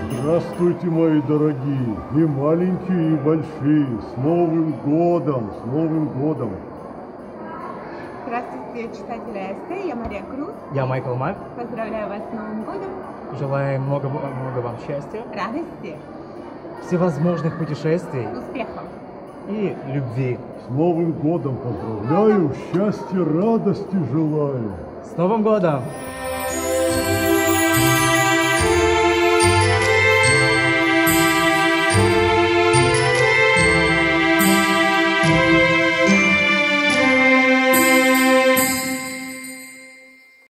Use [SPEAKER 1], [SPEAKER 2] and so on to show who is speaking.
[SPEAKER 1] Здравствуйте, мои дорогие, и маленькие, и большие. С Новым годом, с Новым годом.
[SPEAKER 2] Здравствуйте, читатели АСТ, я Мария Круз.
[SPEAKER 3] Я Майкл Мак.
[SPEAKER 2] Поздравляю вас с Новым годом,
[SPEAKER 3] Желаю много, много вам счастья,
[SPEAKER 2] радости,
[SPEAKER 3] всевозможных путешествий
[SPEAKER 2] успехов.
[SPEAKER 3] и любви.
[SPEAKER 1] С Новым годом поздравляю, счастья, радости желаю.
[SPEAKER 3] С Новым годом!